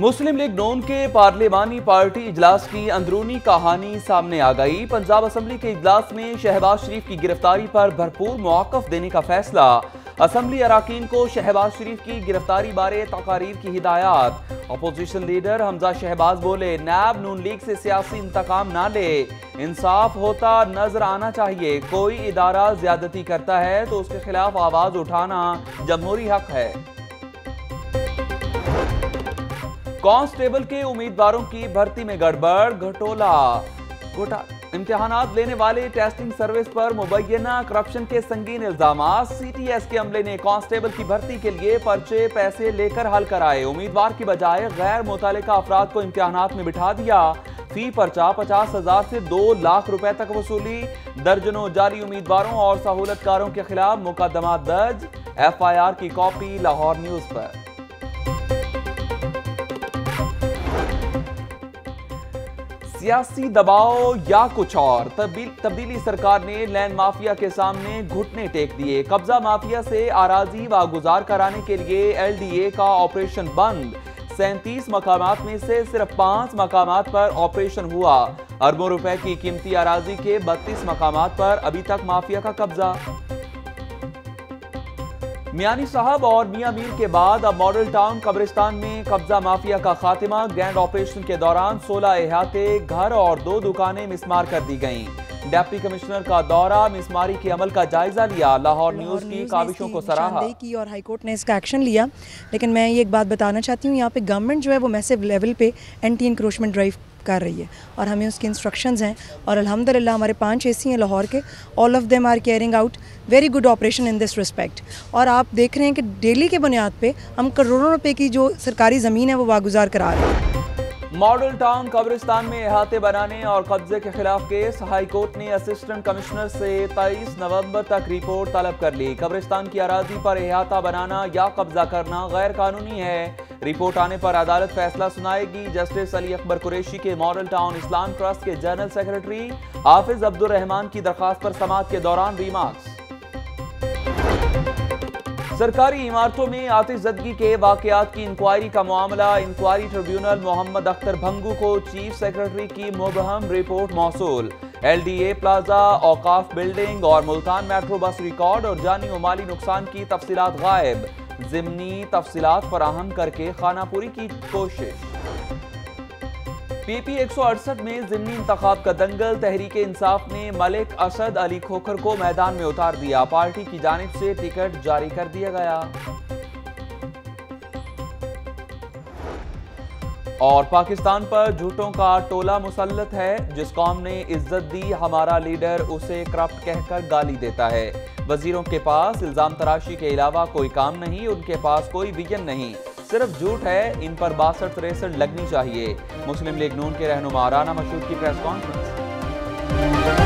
مسلم league نون کے پارلیمانی party اجلاس کی اندرونی کہانی سامنے آ گئی۔ پنجاب اسمبلی کے اجلاس میں شہباز شریف کی گرفتاری پر بھرپور موقف دینے کا فیصلہ۔ اسمبلی اراکین کو شہباز شریف کی گرفتاری بارے تقاریر کی ہدایات۔ اپوزیشن لیڈر حمزہ شہباز بولے، نیب نون لیگ سے سیاسی انتقام نہ لے۔ انصاف ہوتا نظر آنا چاہیے۔ کوئی ادارہ زیادتی کرتا ہے تو اس کے خلاف آواز اٹھانا جمہوری حق ہے۔ کانسٹیبل کے امیدواروں کی بھرتی میں گڑبڑ، گھٹولا۔ امتحانات لینے والے ٹیسٹنگ سروس پر مبینہ کرپشن کے سنگین الزامات۔ سی ٹی ایس کے عملے نے کانسٹیبل کی بھرتی کے لیے پرچے پیسے لے کر حل کرائے۔ امیدوار کی بجائے غیر متعلقہ افراد کو امتحانات میں بٹھا دیا۔ فی پرچہ پچاس ہزار سے دو لاکھ روپے تک وصولی۔ درجنوں جاری امیدواروں اور سہولت کاروں کے خلاف مقدمات درج۔ ایف آئی آر کی کاپی لاہور نیوز پر۔ سیاسی دباؤ یا کچھ اور؟ تبدیلی سرکار نے لینڈ مافیا کے سامنے گھٹنے ٹیک دیے۔ قبضہ مافیا سے آراضی واگزار کرانے کے لیے ایل ڈی اے کا آپریشن بند۔ سینتیس مقامات میں سے صرف پانچ مقامات پر آپریشن ہوا۔ اربوں روپے کی قیمتی آراضی کے بتیس مقامات پر ابھی تک مافیا کا قبضہ۔ میانی صاحب اور میاں میر کے بعد اب ماڈل ٹاؤن قبرستان میں قبضہ مافیا کا خاتمہ گینڈ آپریشن کے دوران سولہ احاطے، گھر اور دو دکانیں مسمار کر دی گئیں۔ ڈیپٹی کمشنر کا دورہ مسماری کے عمل کا جائزہ لیا۔ لاہور نیوز کی کابشوں کو سراہا۔ کی اور ہائی کورٹ نے اس کا ایکشن لیا۔ لیکن میں یہ ایک بات بتانا چاہتی ہوں یہاں پہ گورنمنٹ جو ہے وہ میسیو لیول پہ اینٹی انکروچمنٹ ڈرائیو کر رہی ہے اور ہمیں اس کی انسٹرکشنز ہیں۔ اور الحمدللہ ہمارے پانچ اے سی ہیں لاہور کے۔ All of them are carrying out very good operation in this respect اور آپ دیکھ رہے ہیں کہ ڈیلی کے بنیاد پہ ہم کروڑوں روپے کی جو سرکاری زمین ہے وہ واگزار کرا رہے ہیں۔ ماڈل ٹاؤن قبرستان میں احاطے بنانے اور قبضے کے خلاف کیس، ہائی کورٹ نے اسسٹنٹ کمشنر سے تائیس نومبر تک رپورٹ طلب کر لی۔ قبرستان کی اراضی پر احاطہ بنانا یا قبضہ کرنا غیر قانونی ہے۔ رپورٹ آنے پر عدالت فیصلہ سنائے گی۔ جسٹس علی اکبر قریشی کے ماڈل ٹاؤن اسلام ٹرسٹ کے جنرل سیکرٹری حافظ عبد الرحمان کی درخواست پر سماعت کے دوران ریمارکس۔ سرکاری عمارتوں میں آتش زدگی کے واقعات کی انکوائری کا معاملہ، انکوائری ٹریبیونل محمد اختر بھنگو کو چیف سیکرٹری کی مبہم رپورٹ موصول۔ L D A plaza, Auqaf building اور ملتان میٹرو بس ریکارڈ اور جانی و مالی نقصان کی تفصیلات غائب۔ ضمنی تفصیلات فراہم کر کے خانہ پوری کی کوشش۔ پی پی ایک سو اڑسٹھ میں ضمنی انتخاب کا دنگل، تحریک انصاف نے ملک اسد علی کھوکر کو میدان میں اتار دیا۔ پارٹی کی جانب سے ٹکٹ جاری کر دیا گیا۔ اور پاکستان پر جھوٹوں کا ٹولہ مسلط ہے، جس قوم نے عزت دی، ہمارا لیڈر اسے کرپٹ کہہ کر گالی دیتا ہے۔ وزیروں کے پاس الزام تراشی کے علاوہ کوئی کام نہیں، ان کے پاس کوئی ویژن نہیں۔ صرف جھوٹ ہے، ان پر باسٹھ تریسٹھ لگنی چاہیے۔ مسلم لیگ نون کے رہنما، رانا مشہور کی پریس کانفرنس